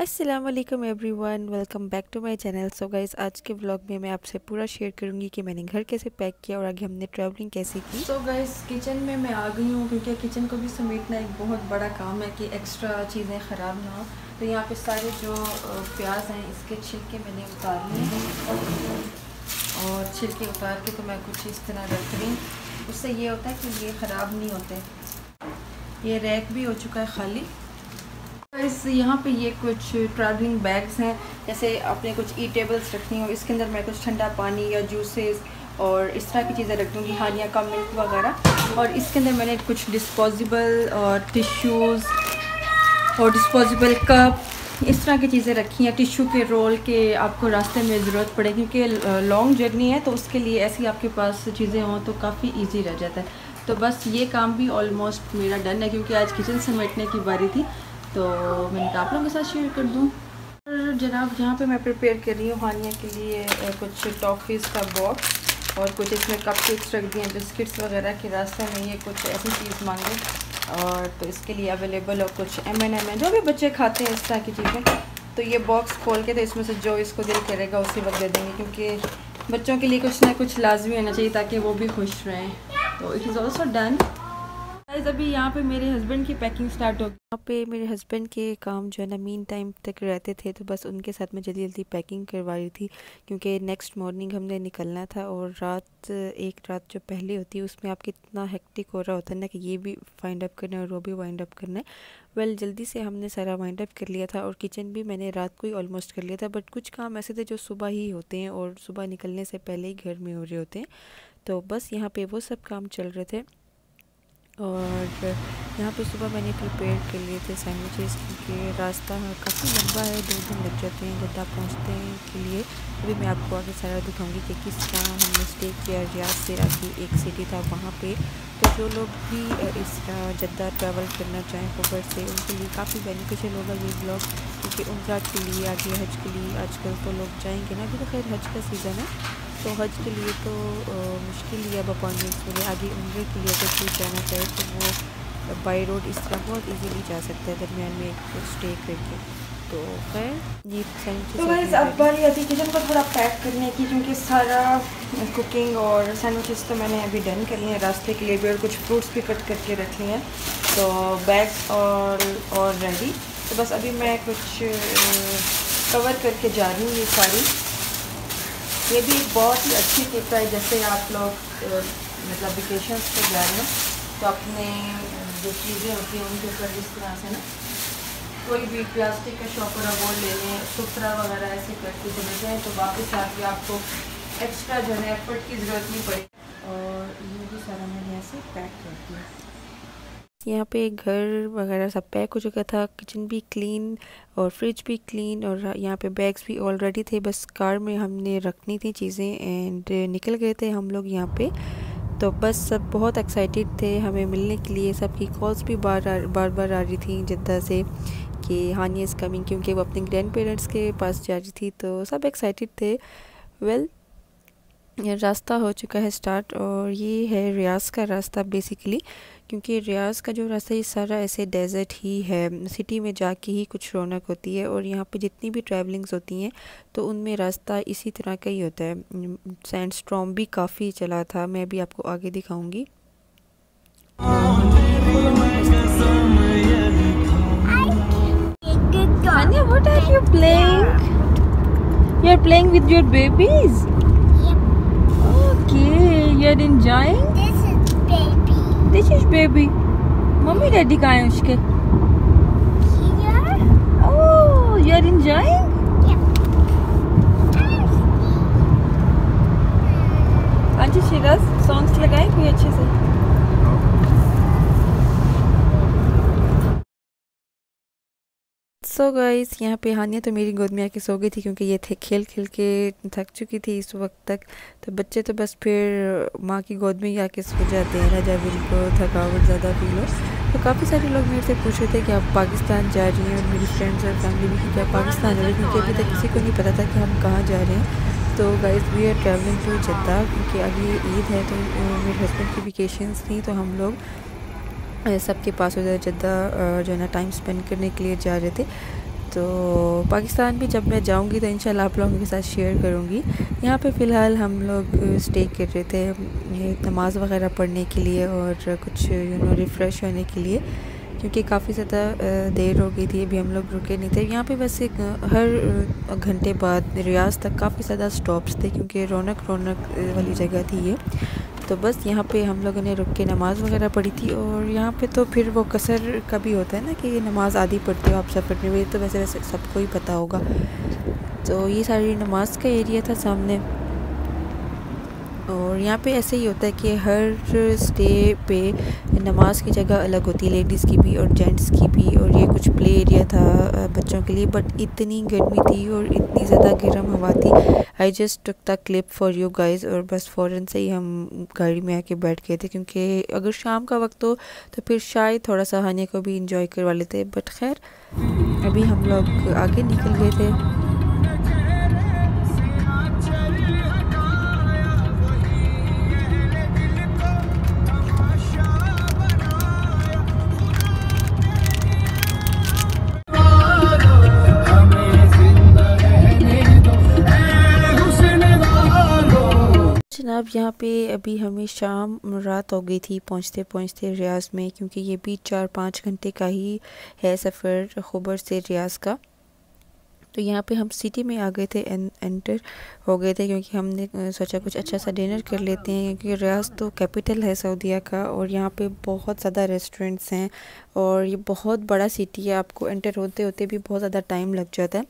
अस्सलाम वालेकुम everyone welcome back to my channel so guys आज के व्लॉग में मैं आपसे पूरा शेयर करूँगी कि मैंने घर कैसे पैक किया और आगे हमने ट्रैवलिंग कैसे की। सो so गाइस किचन में मैं आ गई हूँ क्योंकि किचन को भी समेटना एक बहुत बड़ा काम है कि एक्स्ट्रा चीज़ें ख़राब ना हो। तो यहाँ पे सारे जो प्याज हैं, इसके छिलके मैंने उतार लिए हैं। और छिलके उतार के तो मैं कुछ इस तरह रख रही हूँ। उससे ये होता है कि ये ख़राब नहीं होते। ये रैक भी हो चुका है खाली। इस यहाँ पे ये कुछ ट्रैवलिंग बैग्स हैं। जैसे आपने कुछ ई टेबल्स रखनी हो, इसके अंदर मैं कुछ ठंडा पानी या जूसेस और इस तरह की चीज़ें रख दूँगी हानिया का मिल्क वगैरह। और इसके अंदर मैंने कुछ डिस्पोजेबल और टिश्यूज़ और डिस्पोजेबल कप इस तरह की चीज़ें रखी हैं। टिश्यू के रोल के आपको रास्ते में ज़रूरत पड़े, क्योंकि लॉन्ग जर्नी है तो उसके लिए ऐसी आपके पास चीज़ें हों तो काफ़ी ईजी रह जाता है। तो बस ये काम भी ऑलमोस्ट मेरा डन है, क्योंकि आज किचन समेटने की बारी थी। तो मैंने कहा, आप लोगों के साथ शेयर कर दूँ। और जनाब, यहाँ पे मैं प्रिपेयर कर रही हूँ हानिया के लिए कुछ टॉफ़ीज़ का बॉक्स और कुछ इसमें कप केक्स रख दिए बिस्किट्स वगैरह के रास्ते में ये कुछ ऐसी चीज़ मांगे। और तो इसके लिए अवेलेबल और कुछ एम एन एम है, जो भी बच्चे खाते हैं इस तरह की चीज़ें। तो ये बॉक्स खोल के तो इसमें से जो इसको दिल करेगा उसी वक्त दे देंगे, क्योंकि बच्चों के लिए कुछ ना कुछ लाजमी होना चाहिए ताकि वो भी खुश रहें। तो it is also done guys अभी यहाँ पे मेरे हस्बैंड की पैकिंग स्टार्ट हो गई। यहाँ पे मेरे हस्बैंड के काम जो है ना मीन टाइम तक रहते थे तो बस उनके साथ मैं जल्दी जल्दी पैकिंग करवा रही थी क्योंकि नेक्स्ट मॉर्निंग हमने निकलना था और रात एक रात जो पहले होती है उसमें आप कितना हेक्टिक हो रहा होता है ना कि ये भी फाइंड अप करना है और वो भी वाइंड अप करना है। वेल well, जल्दी से हमने सारा वाइंड अप कर लिया था और किचन भी मैंने रात को ही ऑलमोस्ट कर लिया था बट कुछ काम ऐसे थे जो सुबह ही होते हैं और सुबह निकलने से पहले ही घर में हो रहे होते हैं। तो बस यहाँ पे वो सब काम चल रहे थे। और यहाँ पे सुबह मैंने प्रिपेयर कर लिए थे सैंडविचेस क्योंकि रास्ता काफ़ी लंबा है, दो दिन लग जाते हैं जद्दा पहुँचते हैं के लिए। अभी मैं आपको आगे सारा दिखाऊँगी कि किस तरह हमने स्टे किया रियाज से की एक सिटी था वहाँ पे। तो जो लोग भी इस जद्दा ट्रैवल करना चाहें कोबर से, उनके लिए काफ़ी बेनिफिशियल होगा ये ब्लॉग क्योंकि उम्र के लिए, आगे हज के लिए आजकल तो लोग जाएँगे ना, अभी तो खैर हज का सीज़न है। तो हज के लिए तो मुश्किल ही अब अपॉइंटमेंट्स मिले आगे उम्र के लिए अगर कोई जाना चाहे तो वो बाई रोड इस तरह बहुत इजीली जा सकता है दरमियान में एक स्टे करके। तो खैर ये तो गाइस अब बारी आती किचन को थोड़ा पैक करने की क्योंकि सारा कुकिंग और सैंडविचेस तो मैंने अभी डन कर लिए हैं। रास्ते के लिए भी और कुछ फ्रूट्स भी कट करके रख लिए हैं। तो बैग और और रेडी तो बस अभी मैं कुछ कवर करके जा रही हूँ ये सारी। ये भी एक बहुत ही अच्छी टिप है, जैसे आप लोग मतलब वेकेशन पर जा रहे हैं तो अपने जो चीज़ें होती हैं उनके ऊपर इस तरह से ना, कोई भी प्लास्टिक का शॉपर वो ले लें, सुथरा वगैरह ऐसे करके चले जाएँ तो वापस आके आपको एक्स्ट्रा जो है एफर्ट की ज़रूरत नहीं पड़ेगी। और ये भी सारा मैंने ऐसे पैक कर दिया। यहाँ पे घर वगैरह सब पैक हो चुका था किचन भी क्लीन और फ्रिज भी क्लीन और यहाँ पे बैग्स भी ऑलरेडी थे बस कार में हमने रखनी थी चीज़ें एंड निकल गए थे हम लोग यहाँ पे। तो बस सब बहुत एक्साइटेड थे हमें मिलने के लिए सबकी कॉल्स भी बार बार बार आ रही थी जिद्दा से कि हानी इज़ कमिंग क्योंकि वो अपने ग्रैंड पेरेंट्स के पास जा रही थी तो सब एक्साइटेड थे। वेल well, रास्ता हो चुका है स्टार्ट और ये है रियाज का रास्ता बेसिकली क्योंकि रियाज का जो रास्ता ये सारा ऐसे डेजर्ट ही है सिटी में जाके ही कुछ रौनक होती है और यहाँ पे जितनी भी ट्रैवलिंग्स होती हैं तो उनमें रास्ता इसी तरह का ही होता है सैंड स्ट्रॉम भी काफ़ी चला था मैं भी आपको आगे दिखाऊँगी what are you playing? You're playing with your babies? You're enjoying? This is baby. This is baby. Mommy daddy कहाँ है उसके? Here? Oh, you're enjoying? Aunty Shiraz songs लगाए कोई अच्छे से सो गाइस, यहाँ पे हानिया तो मेरी गोद में आके सो गई थी क्योंकि ये थे खेल खेल के थक चुकी थी इस वक्त तक। तो बच्चे तो बस फिर माँ की गोद में ही आके सो जाते हैं ना जब इनको थकावट ज़्यादा फील हो। तो काफ़ी सारे लोग मेरे से पूछ रहे थे कि आप पाकिस्तान जा रही हैं और मेरी फ्रेंड्स और फैमिली भी क्या पाकिस्तान जा रही क्योंकि अभी तक किसी को नहीं पता था कि हम कहाँ जा रहे हैं। तो guys we are travelling to Jeddah क्योंकि अभी ईद है तो मेरे हस्बैंड की वेकेशंस थी तो हम लोग सबके पास उधर जद्दा जो है ना टाइम स्पेंड करने के लिए जा रहे थे। तो पाकिस्तान भी जब मैं जाऊँगी तो इंशाल्लाह आप लोगों के साथ शेयर करूँगी। यहाँ पे फ़िलहाल हम लोग स्टे कर रहे थे नमाज़ वगैरह पढ़ने के लिए और कुछ यू नो रिफ़्रेश होने के लिए, क्योंकि काफ़ी ज़्यादा देर हो गई थी, अभी हम लोग रुके नहीं थे। यहाँ पे बस एक हर घंटे बाद, रियाज तक काफ़ी ज़्यादा स्टॉप्स थे, क्योंकि रौनक रौनक वाली जगह थी ये। तो बस यहाँ पे हम लोगों ने रुक के नमाज़ वगैरह पढ़ी थी और यहाँ पे तो फिर वो कसर का भी होता है ना कि नमाज़ आधी पढ़ते हो, आप सफ़र में ये तो वैसे वैसे सबको ही पता होगा। तो ये सारी नमाज़ का एरिया था सामने। और यहाँ पे ऐसे ही होता है कि हर स्टे पे नमाज़ की जगह अलग होती है लेडीज़ की भी और जेंट्स की भी और ये कुछ प्ले एरिया था बच्चों के लिए बट इतनी गर्मी थी और इतनी ज़्यादा गर्म हवा थी। I just took the clip for you guys और बस फ़ौरन से ही हम गाड़ी में आके बैठ गए थे, क्योंकि अगर शाम का वक्त हो तो फिर शायद थोड़ा सा खाने को भी इंजॉय करवा लेते बट खैर, अभी हम लोग आगे निकल गए थे। यहाँ पे अभी हमें शाम रात हो गई थी पहुँचते पहुँचते रियाज में क्योंकि ये भी चार पाँच घंटे का ही है सफ़र खबर से रियाज का। तो यहाँ पे हम सिटी में आ गए थे एन, एंटर हो गए थे क्योंकि हमने सोचा कुछ अच्छा सा डिनर कर लेते हैं क्योंकि रियाज तो कैपिटल है सऊदीया का और यहाँ पे बहुत ज़्यादा रेस्टोरेंट्स हैं और ये बहुत बड़ा सिटी है आपको एंटर होते होते भी बहुत ज़्यादा टाइम लग जाता है।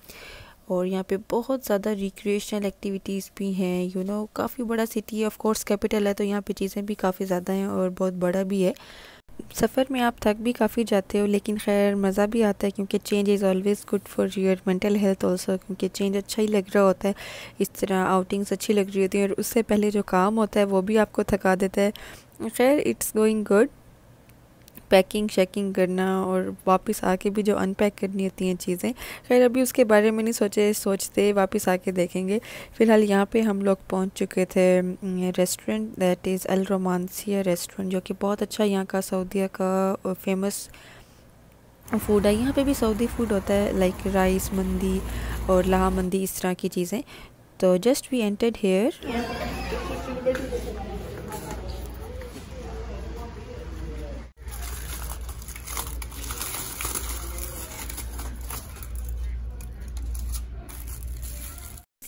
और यहाँ पे बहुत ज़्यादा रिक्रिएशनल एक्टिविटीज़ भी हैं यू नो काफ़ी बड़ा सिटी है ऑफ़ कोर्स कैपिटल है तो यहाँ पे चीज़ें भी काफ़ी ज़्यादा हैं और बहुत बड़ा भी है। सफ़र में आप थक भी काफ़ी जाते हो, लेकिन खैर मज़ा भी आता है क्योंकि change is always good for your mental health also क्योंकि चेंज अच्छा ही लग रहा होता है, इस तरह आउटिंग्स अच्छी लग रही होती हैं और उससे पहले जो काम होता है वो भी आपको थका देता है। खैर इट्स गोइंग गुड पैकिंग शैकिंग करना और वापस आके भी जो अनपैक करनी होती हैं चीज़ें, खैर अभी उसके बारे में नहीं सोचे, सोचते वापस आके देखेंगे। फ़िलहाल यहाँ पे हम लोग पहुँच चुके थे restaurant that is Al Romansiah restaurant जो कि बहुत अच्छा यहाँ का सऊदीया का फ़ेमस फ़ूड है। यहाँ पे भी सऊदी फ़ूड होता है लाइक राइस मंदी और लाहा मंदी इस तरह की चीज़ें। तो जस्ट वी एंटेड हेयर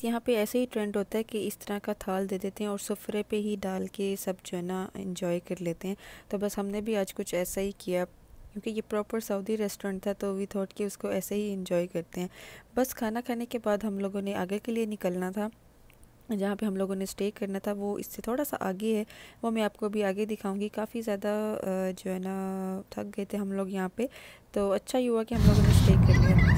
यहाँ पे ऐसे ही ट्रेंड होता है कि इस तरह का थाल दे देते हैं और सफ़रे पे ही डाल के सब जो है ना इन्जॉय कर लेते हैं। तो बस हमने भी आज कुछ ऐसा ही किया, क्योंकि ये प्रॉपर सऊदी रेस्टोरेंट था तो वी थॉट कि उसको ऐसे ही इन्जॉय करते हैं। बस खाना खाने के बाद हम लोगों ने आगे के लिए निकलना था, जहाँ पे हम लोगों ने स्टे करना था, वो इससे थोड़ा सा आगे है, वो मैं आपको भी आगे दिखाऊँगी। काफ़ी ज़्यादा जो है ना थक गए थे हम लोग यहाँ पे तो अच्छा ही हुआ कि हम लोगों ने स्टे कर लिया।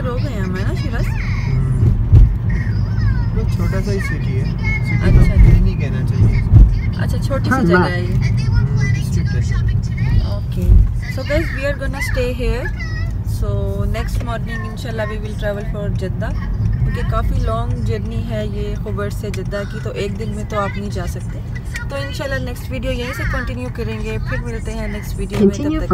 में हो गए हम है ना शिराज तो छोटा सा ही सिटी है। सिटी तो अच्छा तो नहीं कहना चाहिए। अच्छा छोटी सी जगह है। ये। Okay so guys we are gonna stay here so next morning इंशाल्लाह we will travel for Jeddah क्योंकि काफ़ी लॉन्ग जर्नी है ये खबर से जद्दा की तो एक दिन में तो आप नहीं जा सकते। तो इंशाल्लाह नेक्स्ट वीडियो यहीं से कंटिन्यू करेंगे। फिर मिलते हैं नेक्स्ट वीडियो में। तब तक